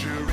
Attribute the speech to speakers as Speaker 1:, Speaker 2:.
Speaker 1: treasure